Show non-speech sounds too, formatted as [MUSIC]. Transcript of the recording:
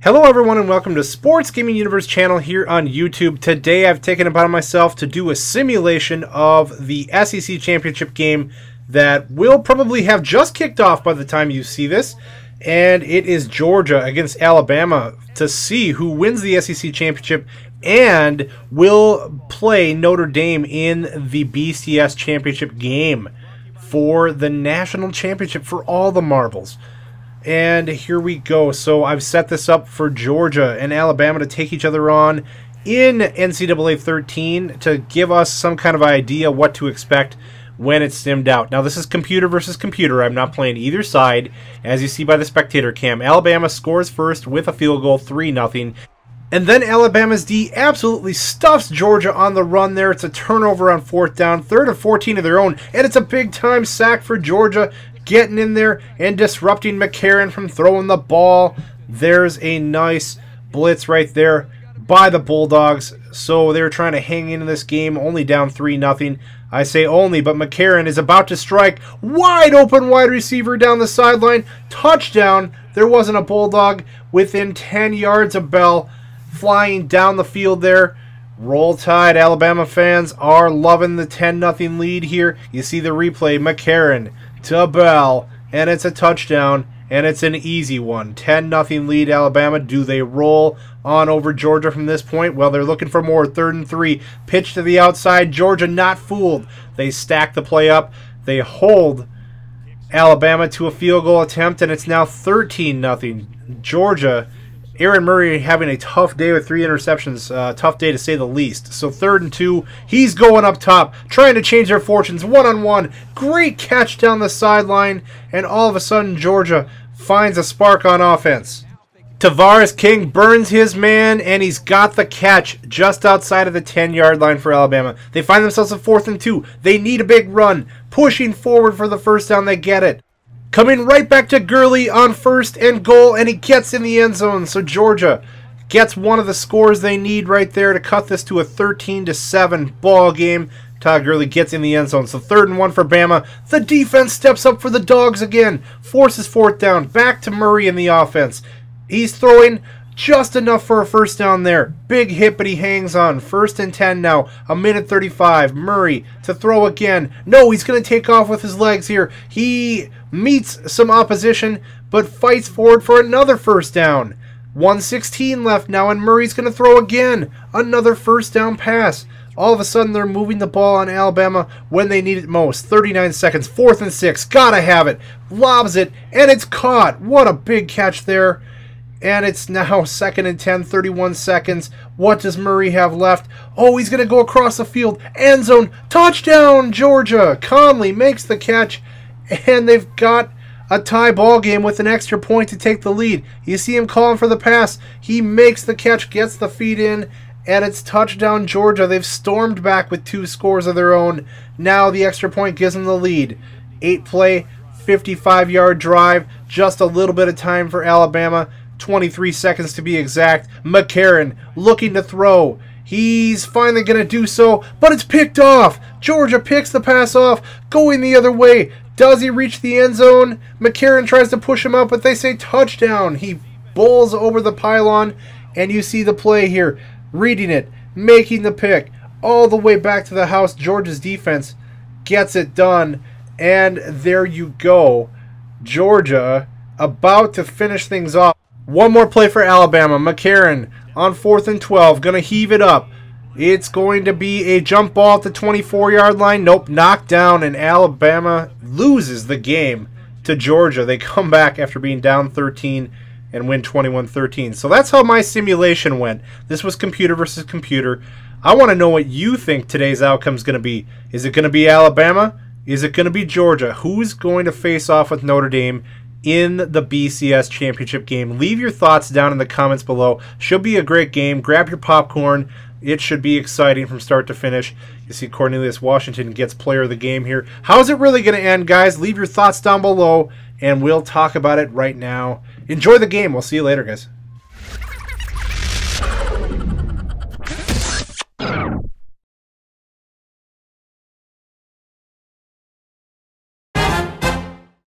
Hello everyone and welcome to Sports Gaming Universe channel here on YouTube. Today I've taken upon myself to do a simulation of the SEC Championship game that will probably have just kicked off by the time you see this. And it is Georgia against Alabama to see who wins the SEC Championship and will play Notre Dame in the BCS Championship game for the national championship for all the marbles. And here we go. So I've set this up for Georgia and Alabama to take each other on in NCAA 13 to give us some kind of idea what to expect when it's simmed out. Now, this is computer versus computer. I'm not playing either side. As you see by the spectator cam, Alabama scores first with a field goal, 3 0. And then Alabama's D absolutely stuffs Georgia on the run there. It's a turnover on fourth down, third and 14 of their own, and it's a big time sack for Georgia getting in there and disrupting McCarron from throwing the ball. There's a nice blitz right there by the Bulldogs. So they're trying to hang in this game, only down 3 nothing. I say only, but McCarron is about to strike. Wide open wide receiver down the sideline. Touchdown. There wasn't a Bulldog within 10 yards of Bell flying down the field there. Roll Tide, Alabama fans are loving the 10 0 lead here. You see the replay, McCarron to Bell, and it's a touchdown, and it's an easy one. 10 0 lead, Alabama. Do they roll on over Georgia from this point? Well, they're looking for more. Third and three. Pitch to the outside. Georgia not fooled. They stack the play up. They hold Alabama to a field goal attempt, and it's now 13 0. Georgia Aaron Murray having a tough day with three interceptions, uh, tough day to say the least. So third and two, he's going up top, trying to change their fortunes one on one. Great catch down the sideline, and all of a sudden Georgia finds a spark on offense. Tavares King burns his man, and he's got the catch just outside of the 10 yard line for Alabama. They find themselves a fourth and two. They need a big run. Pushing forward for the first down, they get it. Coming right back to Gurley on first and goal, and he gets in the end zone. So Georgia gets one of the scores they need right there to cut this to a 13 to 7 ball game. Todd Gurley gets in the end zone. So third and one for Bama. The defense steps up for the dogs again. Forces fourth down. Back to Murray in the offense. He's throwing just enough for a first down there. Big hit, but he hangs on. First and 10 now. A minute 35. Murray to throw again. No, he's going to take off with his legs here. He meets some opposition, but fights forward for another first down. 116 left now, and Murray's going to throw again. Another first down pass. All of a sudden, they're moving the ball on Alabama when they need it most. 39 seconds, fourth and six. Gotta have it. Lobs it, and it's caught. What a big catch there. And it's now [LAUGHS] second and 10, 31 seconds. What does Murray have left? Oh, he's going to go across the field. End zone. Touchdown, Georgia. Conley makes the catch. And they've got a tie ball game with an extra point to take the lead. You see him calling for the pass. He makes the catch, gets the feed in, and it's touchdown Georgia. They've stormed back with two scores of their own. Now the extra point gives them the lead. Eight play, 55 yard drive. Just a little bit of time for Alabama 23 seconds to be exact. McCarron looking to throw. He's finally going to do so, but it's picked off. Georgia picks the pass off, going the other way. Does he reach the end zone? McCarron tries to push him up, but they say touchdown. He bowls over the pylon, and you see the play here. Reading it, making the pick, all the way back to the house. Georgia's defense gets it done, and there you go. Georgia about to finish things off. One more play for Alabama. McCarron on fourth and 12. Going to heave it up. It's going to be a jump ball at the 24 yard line. Nope, knocked down, and Alabama loses the game to Georgia. They come back after being down 13 and win 21 13. So that's how my simulation went. This was computer versus computer. I want to know what you think today's outcome is going to be. Is it going to be Alabama? Is it going to be Georgia? Who's going to face off with Notre Dame? In the BCS championship game. Leave your thoughts down in the comments below. Should be a great game. Grab your popcorn. It should be exciting from start to finish. You see Cornelius Washington gets player of the game here. How's it really going to end, guys? Leave your thoughts down below, and we'll talk about it right now. Enjoy the game. We'll see you later, guys.